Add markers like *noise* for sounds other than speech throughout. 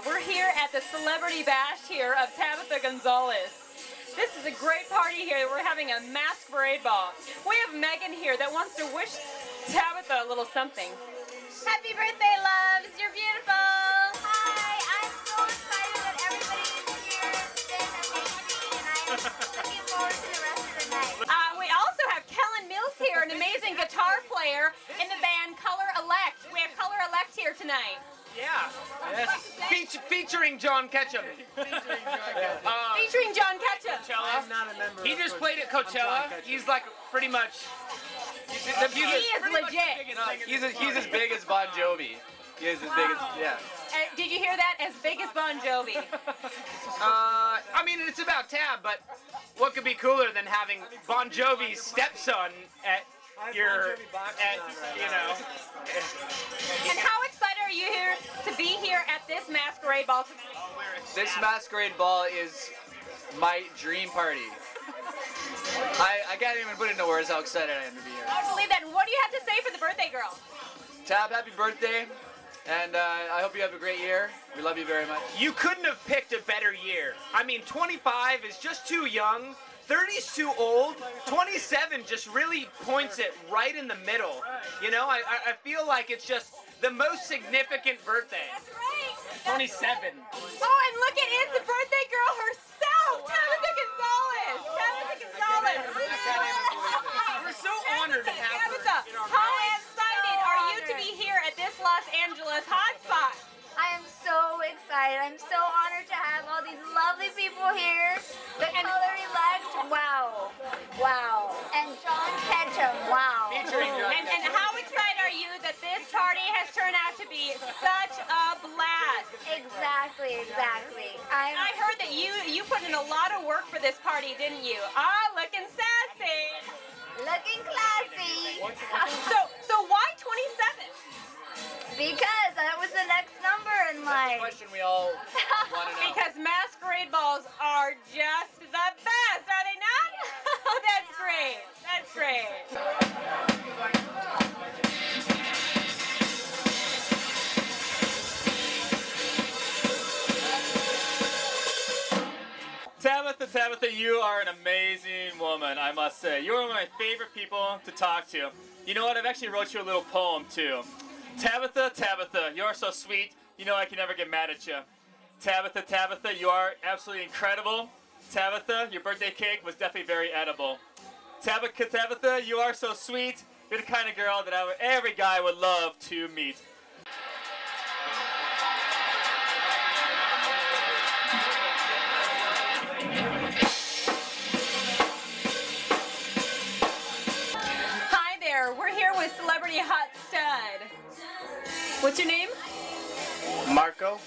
We're here at the Celebrity Bash here of Tabitha Gonzalez. This is a great party here. We're having a masquerade ball. We have Megan here that wants to wish Tabitha a little something. Happy birthday, loves! You're beautiful! Hi, I'm so excited that everybody is here. It's been amazing, and I'm looking forward to the rest of the night. Uh, we also have Kellen Mills here, an amazing guitar player in the band Color Elect. We have Color Elect here tonight. Yeah. Yes. Feature, featuring John Ketchum. Uh, Featuring John Ketchum. Coachella. not a member. He of just Coach- played at I'm John Coachella. Ketchum. He's like pretty much. He's, the, He is legit. No, he's, as, he's as big as Bon Jovi. He is as big as yeah. Uh, did you hear that? As big as Bon Jovi. *laughs* Uh, I mean, it's about Tab, but what could be cooler than having Bon Jovi's stepson at have your, Bon Jovi boxing at, you know, And how excited are you here to be here at this masquerade ball tonight? This masquerade ball is my dream party. I, I can't even put it into words how excited I am to be here. I believe that. What do you have to say for the birthday girl? Tab, happy birthday, and uh, I hope you have a great year. We love you very much. you couldn't have picked a better year. I mean, 25 is just too young. 30's too old. 27 just really points it right in the middle. You know, I, I, I feel like it's just the most significant birthday. That's right. 27. Oh, and look at it's the birthday girl herself, Tabitha Gonzalez. Tabitha Gonzalez. We're so honored to have her. Tabitha, how excited are you to be here at this Los Angeles hotspot? I am so excited. I'm so honored to have all these lovely people here. The Color Elect, wow. Wow. And John Ketchum, wow. And, and how excited are you that this party has turned out to be such a blast? Exactly, exactly. And I I'm heard that you you put in a lot of work for this party, didn't you? Ah, looking sassy. looking classy. So so why 27? Because that was the next number in The question we all *laughs* want to know. Because masquerade balls are just the best, are they not? Oh, *laughs* that's great. That's great. Tabitha, Tabitha, you are an amazing woman, I must say. You're one of my favorite people to talk to. You know what? I've actually wrote you a little poem too. Tabitha, Tabitha, you're so sweet. You know I can never get mad at you. Tabitha, Tabitha, you are absolutely incredible. Tabitha, your birthday cake was definitely very edible. Tabitha, Tabitha, you are so sweet. You're the kind of girl that I every guy would love to meet. What's your name? Marco.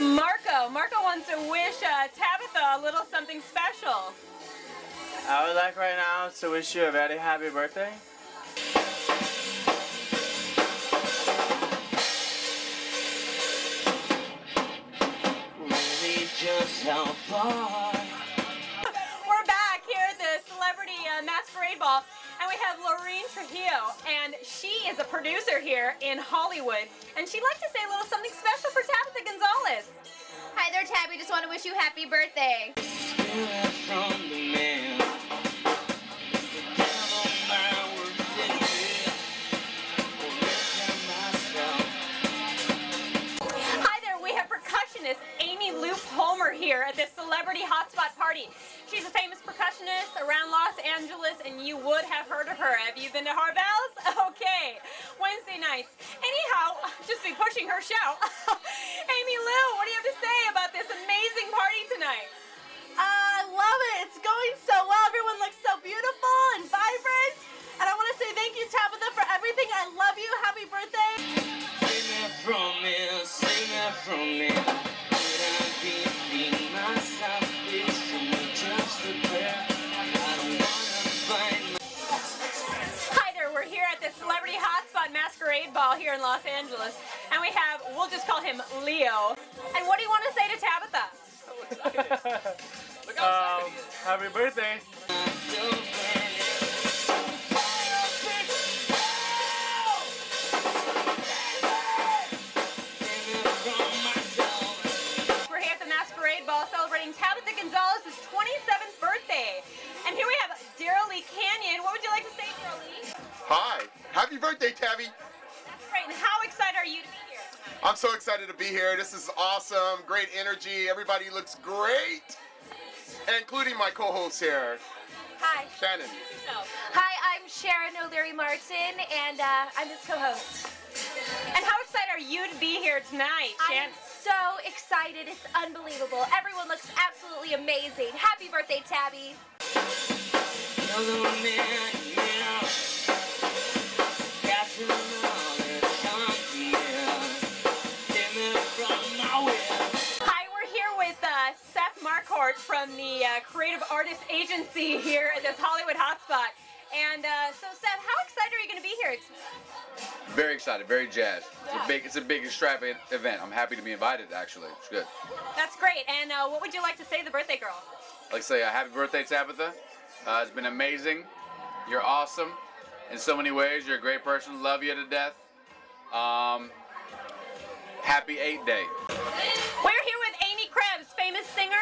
Marco. Marco wants to wish uh, Tabitha a little something special. I would like right now to wish you a very happy birthday. Really just how far. We're back here at the Celebrity uh, Masquerade Ball, and we have Lorene Trujillo, and she is a producer here in Hollywood, and she'd like to say a little something special for Tabitha Gonzalez. Hi there, Tabby. Just want to wish you happy birthday. from the man. The devil, my words in here. myself. Hi there, we have percussionist Amy Lou Palmer here at this celebrity hotspot party. She's a famous percussionist around Los Angeles, and you would have heard of her. Have you been to Harvelle's? *laughs* Okay, Wednesday nights. Anyhow, just be pushing her show. *laughs* Amy Lou, what do you have to say about this amazing party tonight? I love it. It's going so well. Everyone looks so beautiful and vibrant. And I want to say just call him Leo. And what do you want to say to Tabitha? So um, Happy birthday. We're here at the Masquerade Ball celebrating Tabitha Gonzalez's 27th birthday. And here we have Daryl Lee Canyon. What would you like to say, Daryl Lee? Hi. Happy birthday, Tabby. That's great. And how excited are you to be here? Myself. so excited to be here. This is awesome. Great energy. Everybody looks great, including my co-host here, Hi. Shannon. Hi, I'm Sharon O'Leary Martin, and uh, I'm his co-host. And how excited are you to be here tonight, I'm so excited. It's unbelievable. Everyone looks absolutely amazing. Happy birthday, Tabby. From the uh, Creative Artist Agency here at this Hollywood hotspot. And uh, so, Seth, how excited are you going to be here tonight? Very excited, very jazzed. It's Yeah. a big, it's a big extravagant event. I'm happy to be invited. Actually, it's good. That's great. And uh, what would you like to say to the birthday girl? I'd like to say, uh, happy birthday, Tabitha. Uh, it's been amazing. You're awesome in so many ways. You're a great person. Love you to death. Um, happy eight day. We're here with Amy Krebs, famous singer,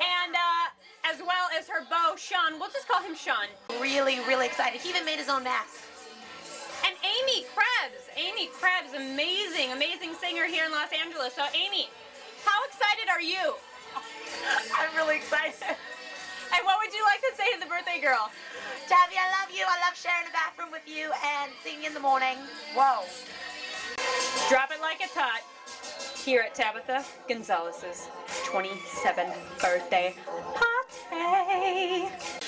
and uh, as well as her beau, Sean. We'll just call him Sean. Really, really excited. He even made his own mask. And Amy Krebs. Amy Krebs, amazing, amazing singer here in Los Angeles. So, Amy, how excited are you? *laughs* I'm really excited. And what would you like to say to the birthday girl? Tabby, I love you. I love sharing the bathroom with you and singing in the morning. Whoa. Drop it like it's hot. Here at Tabitha Gonzalez's 27th birthday party.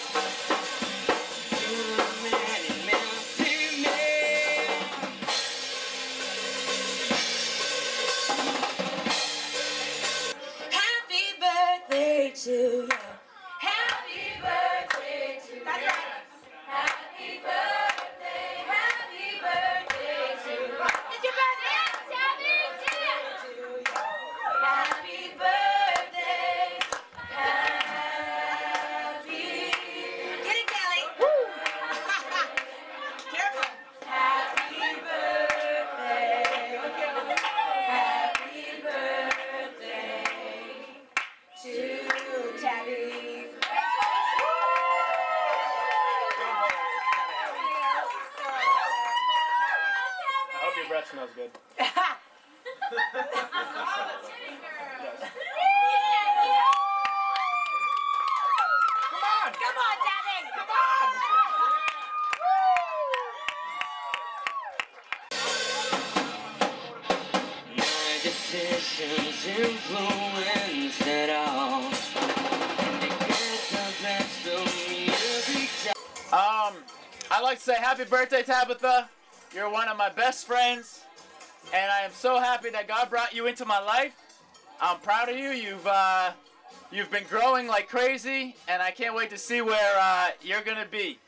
Happy birthday, Tabitha. You're one of my best friends, and I am so happy that God brought you into my life. I'm proud of you. You've uh, you've been growing like crazy, and I can't wait to see where uh, you're gonna be.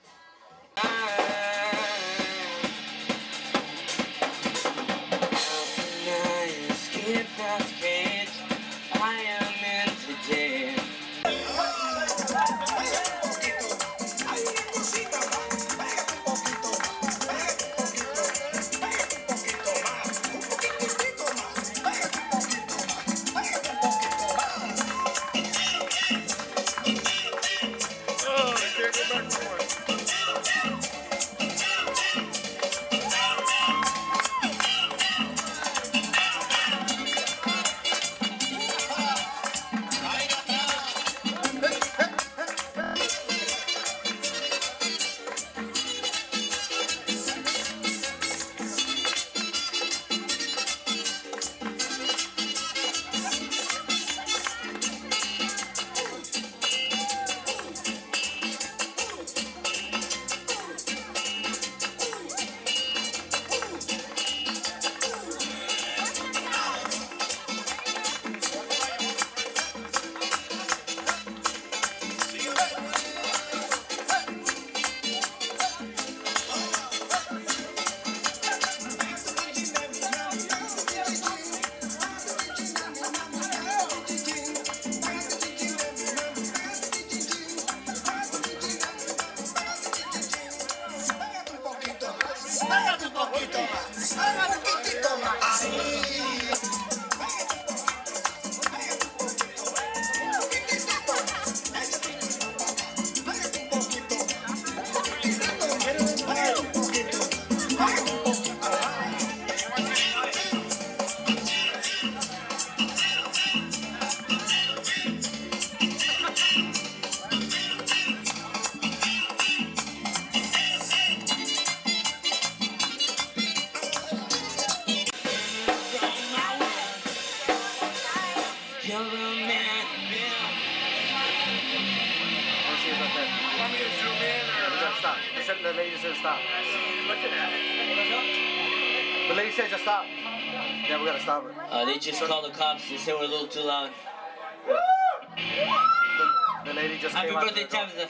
I am Lord. It's not You're a. Want me to zoom in or? Stop. The, the lady said stop. Looking at it. The lady said just stop. Yeah, we gotta stop her. Uh, they just called the cops. They said we're a little too loud. The, the lady just Happy came out birthday, the door. Tabitha.